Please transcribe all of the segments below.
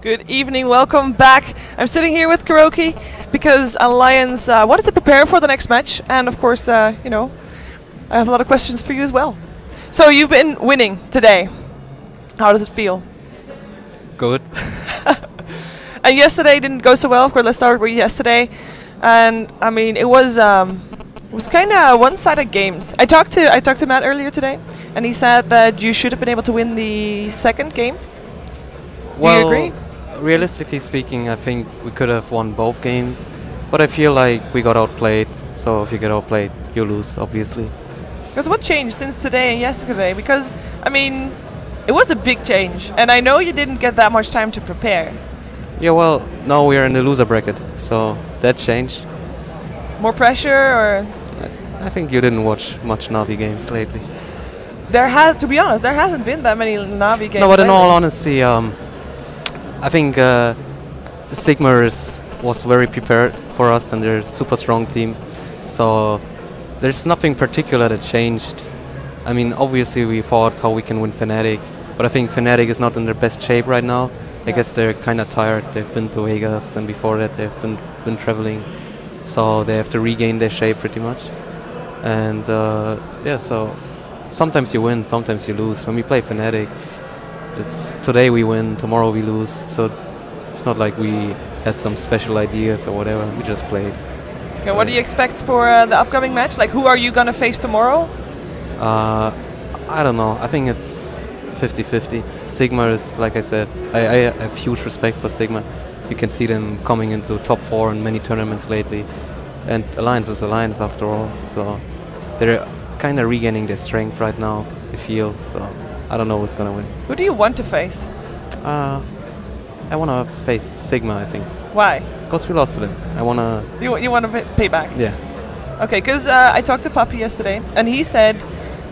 Good evening, welcome back. I'm sitting here with KuroKy because Alliance uh, wanted to prepare for the next match, and of course, uh, you know, I have a lot of questions for you as well. So you've been winning today. How does it feel? Good. And yesterday didn't go so well. Of course, let's start with yesterday. And I mean, it was um, it was kind of one-sided games. I talked to I talked to Matt earlier today, and he said that you should have been able to win the second game. well, agree? Realistically speaking, I think we could have won both games, but I feel like we got outplayed. So if you get outplayed, you lose, obviously. Because what changed since today and yesterday? Because I mean, it was a big change, and I know you didn't get that much time to prepare. Yeah, well, now we are in the loser bracket, so that changed. More pressure, or I think you didn't watch much Navi games lately. there has to be honest, there hasn't been that many Navi games. no, but in all honesty, um, I think uh, Sigma is, was very prepared for us, and they're a super strong team. So there's nothing particular that changed. I mean, obviously we thought how we can win Fnatic, but I think Fnatic is not in their best shape right now. I guess they're kind of tired. They've been to Vegas, and before that they've been been traveling, so they have to regain their shape pretty much. And uh, yeah, so sometimes you win, sometimes you lose. When we play Fnatic, it's today we win, tomorrow we lose. So it's not like we had some special ideas or whatever. We just played. Okay, what do you expect for uh, the upcoming match? Like, who are you gonna face tomorrow? Uh, I don't know. I think it's 50-50. Sigma is, like I said, I, I have huge respect for Sigma. You can see them coming into top four in many tournaments lately. And Alliance is Alliance after all. So they're kind of regaining their strength right now, I feel. So I don't know who's going to win. Who do you want to face? Uh, I want to face Sigma, I think. Why? Because we lost to them. I want to, You you want to pay, back? yeah. Okay, because uh, I talked to Puppey yesterday, and he said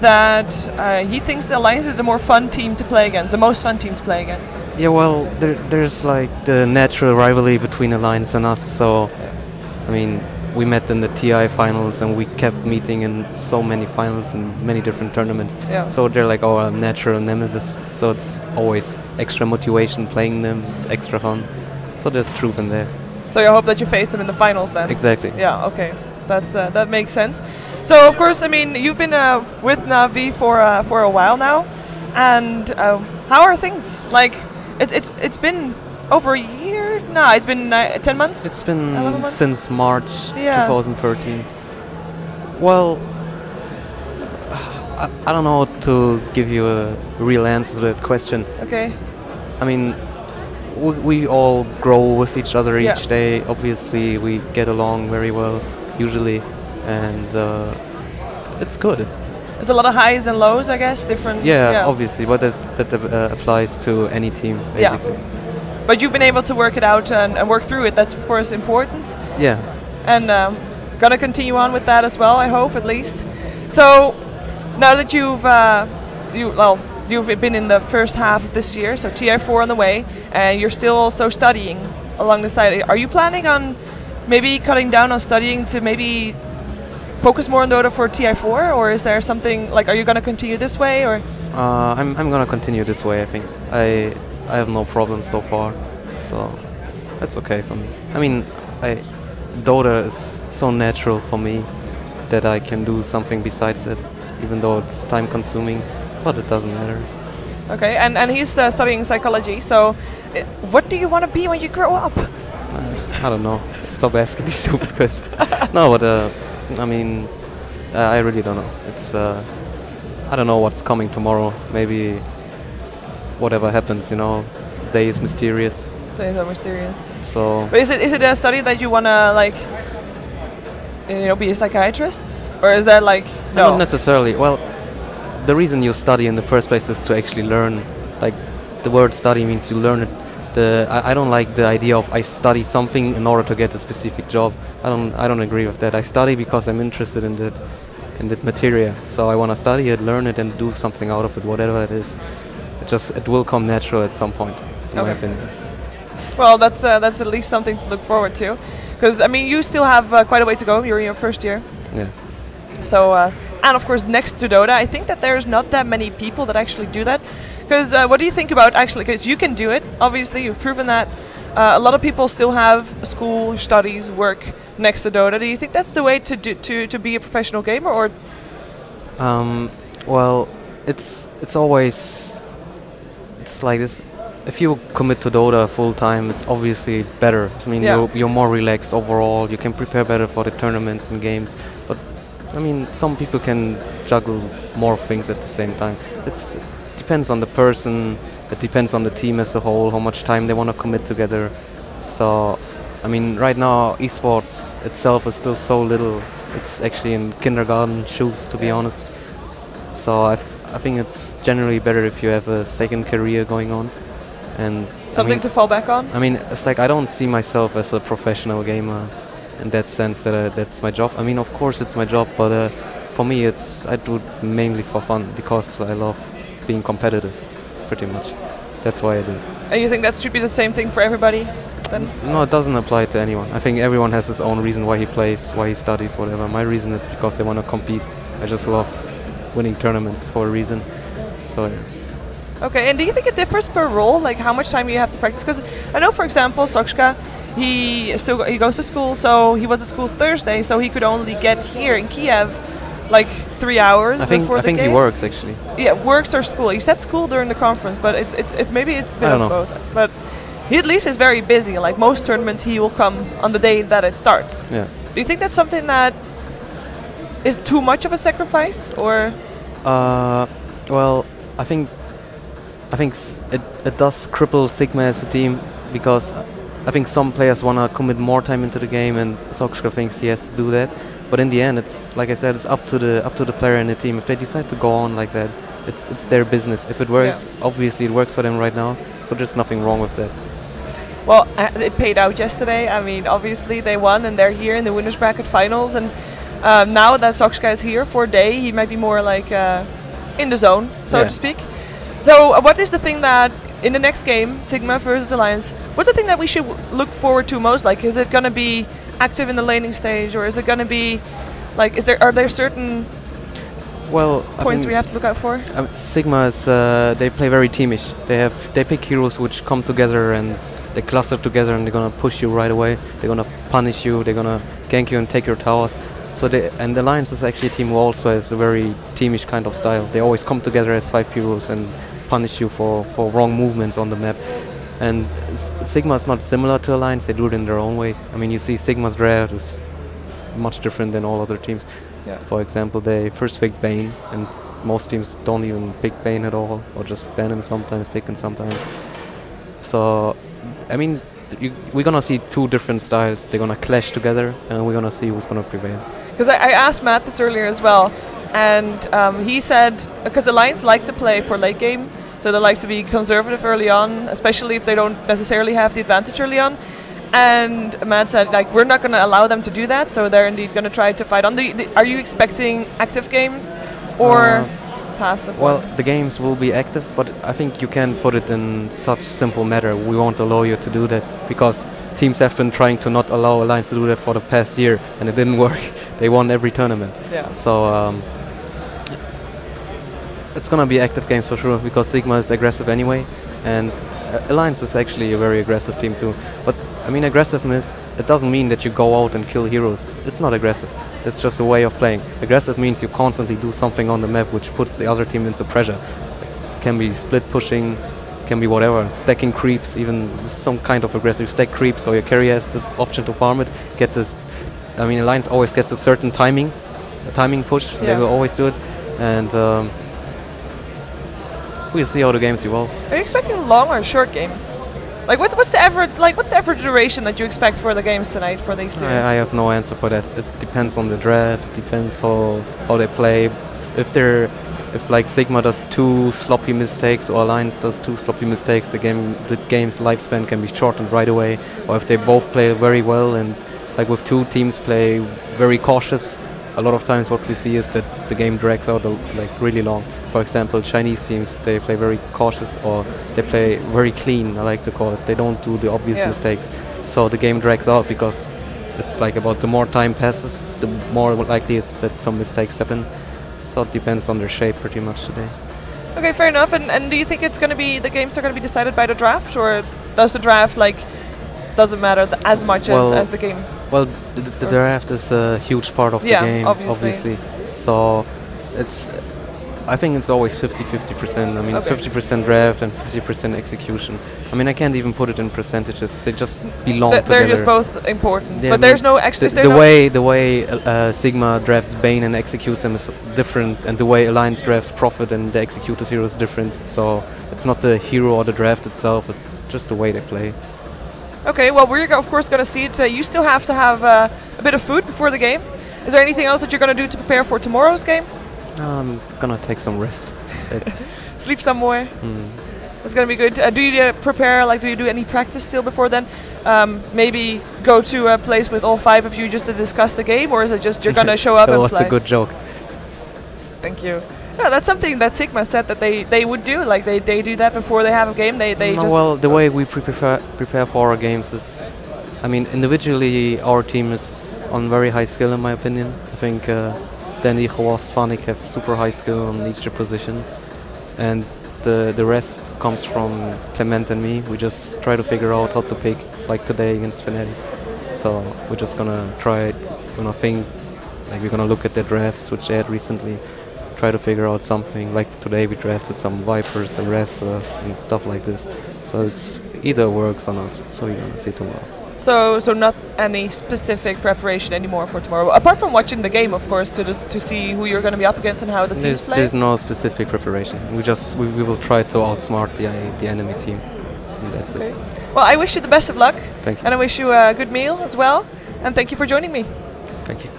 that uh, he thinks the Alliance is the more fun team to play against, the most fun team to play against. Yeah, well, there, there's like the natural rivalry between Alliance and us. So, I mean, we met in the TI finals and we kept meeting in so many finals and many different tournaments. Yeah. So they're like our natural nemesis. So it's always extra motivation playing them. It's extra fun. So there's truth in there. So I hope that you face them in the finals then. Exactly. Yeah. Okay. That's uh, that makes sense. So of course, I mean, you've been uh, with Navi for uh, for a while now, and um, how are things? Like, it's it's it's been over a year. No, it's been uh, ten months. It's been months? since March Yeah. 2013. Well, I, I don't know to give you a real answer to that question. Okay. I mean, we, we all grow with each other Yeah. each day. Obviously, we get along very well, usually, and uh, it's good. There's a lot of highs and lows, I guess. Different. Yeah, obviously, but that, that uh, applies to any team, basically. Yeah. But you've been able to work it out and, and work through it. That's of course important. Yeah. and um, gonna continue on with that as well. I hope at least. So now that you've uh, you well you've been in the first half of this year, so TI4 on the way, and you're still also studying along the side. Are you planning on maybe cutting down on studying to maybe focus more on Dota for TI4, or is there something like are you gonna continue this way or? Uh, I'm, I'm gonna continue this way. I think I I have no problem so far, so that's okay for me. I mean, I Dota is so natural for me that I can do something besides it, even though it's time consuming, but it doesn't matter. Okay, and and he's uh, studying psychology. So, uh, what do you want to be when you grow up? Uh, I don't know. Stop asking these stupid questions. no, but uh, I mean, uh, I really don't know. It's uh, I don't know what's coming tomorrow. Maybe whatever happens, you know, day is mysterious. Things are mysterious. So But is it is it a study that you wanna like, you know, be a psychiatrist, or is that like no? Not necessarily. Well, the reason you study in the first place is to actually learn. Like, the word study means you learn it. The I, I don't like the idea of I study something in order to get a specific job. I don't I don't agree with that. I study because I'm interested in that in that material. So I want to study it, learn it, and do something out of it, whatever it is. It just it will come natural at some point, in my opinion. Well, that's uh, that's at least something to look forward to, because I mean, you still have uh, quite a way to go. You're in your first year, Yeah. so uh, and of course next to Dota, I think that there's not that many people that actually do that. Because uh, what do you think about actually? Because you can do it. Obviously, you've proven that. Uh, a lot of people still have school, studies, work next to Dota. Do you think that's the way to do, to to be a professional gamer, or Um, well, it's it's always it's like this. If you commit to Dota full time, it's obviously better. I mean, Yeah. you're, you're more relaxed overall. You can prepare better for the tournaments and games. But I mean, some people can juggle more things at the same time. It's depends on the person. It depends on the team as a whole. How much time they want to commit together. So, I mean, right now, esports itself is still so little. It's actually in kindergarten shoes, to be honest. So I, I think it's generally better if you have a second career going on, and I something mean, to fall back on? I mean, it's like I don't see myself as a professional gamer in that sense that uh, that's my job. I mean, of course it's my job, but uh, for me, it's I do it mainly for fun because I love being competitive, pretty much. That's why I do it. And you think that should be the same thing for everybody? Then No, it doesn't apply to anyone. I think everyone has his own reason why he plays, why he studies, whatever. My reason is because I want to compete. I just love winning tournaments for a reason. So yeah. Okay, and do you think it differs per role, like how much time you have to practice? Because I know, for example, Sockshka, he still he goes to school, so he was at school Thursday, so he could only get here in Kiev like three hours I think before I the think game. he works actually. Yeah, works or school. He said school during the conference, but it's it's it, maybe it's a bit I don't of know. both. But he at least is very busy. Like most tournaments, he will come on the day that it starts. Yeah. Do you think that's something that is too much of a sacrifice, or Uh, well, I think I think it, it does cripple Sigma as a team because I think some players want to commit more time into the game, and Sockshka thinks he has to do that. But in the end, it's like I said, it's up to the up to the player and the team. If they decide to go on like that, it's it's their business. If it works, obviously it works for them right now. So there's nothing wrong with that. Well, uh, it paid out yesterday. I mean, obviously they won and they're here in the winners bracket finals. And um, now that Sockshka is here for a day, he might be more like uh, in the zone, so Yeah. to speak. So, uh, what is the thing that in the next game, Sigma versus Alliance, what's the thing that we should look forward to most? Like, is it going to be active in the laning stage, or is it going to be like, is there are there certain Well, points we have to look out for? Um, Sigma is uh, they play very teamish. They have they pick heroes which come together and they cluster together and they're gonna push you right away. They're gonna punish you. They're gonna gank you and take your towers. So they and the Alliance is actually a team who also has a very teamish kind of style. They always come together as five heroes and punish you for, for wrong movements on the map. And S- Sigma is not similar to Alliance. They do it in their own ways. I mean, you see Sigma's draft is much different than all other teams. Yeah. For example, they first pick Bane, and most teams don't even pick Bane at all, or just ban him sometimes, pick him sometimes. So, I mean, you, we're gonna see two different styles. They're gonna clash together, and we're gonna see who's gonna prevail. Because I, I asked Matt this earlier as well, and um, he said because Alliance likes to play for late game, so they like to be conservative early on, especially if they don't necessarily have the advantage early on. And Matt said like we're not going to allow them to do that, so they're indeed going to try to fight on. The, the, are you expecting active games or Uh, passive? Well, ones? the games will be active, but I think you can put it in such simple matter. We won't allow you to do that because teams have been trying to not allow Alliance to do that for the past year, and it didn't work. they won every tournament. yeah. So um, it's gonna be active games for sure because Sigma is aggressive anyway, and uh, Alliance is actually a very aggressive team too. But I mean, aggressiveness it doesn't mean that you go out and kill heroes. It's not aggressive. It's just a way of playing. Aggressive means you constantly do something on the map which puts the other team into pressure. Can be split pushing, can be whatever, stacking creeps, even some kind of aggressive stack creeps, so your carrier has the option to farm it. Get this. I mean, Alliance always gets a certain timing, a timing push. They will always do it, and um, we'll see how the games evolve. Are you expecting long or short games? Like what's what's the average like what's the average duration that you expect for the games tonight for these two? I, I have no answer for that. It depends on the draft. It depends how how they play. If they're if like Sigma does two sloppy mistakes or Alliance does two sloppy mistakes, the game the game's lifespan can be shortened right away. Or if they both play very well and like with two teams play very cautious, a lot of times what we see is that the game drags out like really long. For example, Chinese teams they play very cautious or they play very clean. I like to call it. They don't do the obvious Yeah. mistakes, so the game drags out because it's like about the more time passes, the more likely it's that some mistakes happen. So it depends on their shape pretty much today. Okay, fair enough. And, and do you think it's going to be the games are going to be decided by the draft, or does the draft like doesn't matter th- as much Well, as, as the game? Well, the, the draft is a huge part of Yeah, the game, obviously. obviously. So it's, I think it's always 50-50%. I mean, it's 50% draft and 50% execution. I mean, I can't even put it in percentages. They just belong Th- together. they're just both important, Yeah, but I there's mean, no actually. the, the way the way uh, Sigma drafts Bane and executes him is different, and the way Alliance drafts Prophet and the executed hero is different. So it's not the hero or the draft itself; it's just the way they play. Okay, well, we're of course going to see it. Uh, you still have to have uh, a bit of food before the game. Is there anything else that you're going to do to prepare for tomorrow's game? I'm gonna take some rest. It's, Sleep somewhere. mm, It's going to be good. Uh, do you uh, prepare? Like, do you do any practice still before then? Um, maybe go to a place with all five of you just to discuss the game, or is it just you're going to show up that and was play? a good joke. Thank you. Yeah, that's something that Sigma said that they, they would do. Like they, they do that before they have a game. They they No, just well, the way we pre- prepare prepare for our games is, I mean, individually our team is on very high skill in my opinion. I think uh, Dendi, Hawas, Funn1k have super high skill on each position, and the the rest comes from Clement and me. We just try to figure out how to pick, like today against Fnatic. So we're just gonna try gonna think, like we're gonna look at the drafts which they had recently, try to figure out something. Like today we drafted some Vipers and Restless and stuff like this. So it's either works or not. So we're gonna see tomorrow. So so not any specific preparation anymore for tomorrow. Apart from watching the game, of course, to to see who you're going to be up against and how the teams There's, play. there's no specific preparation. We just we, we will try to outsmart the the enemy team. And that's Okay. it. Well, I wish you the best of luck, Thank you. and I wish you a good meal as well. And thank you for joining me. Thank you.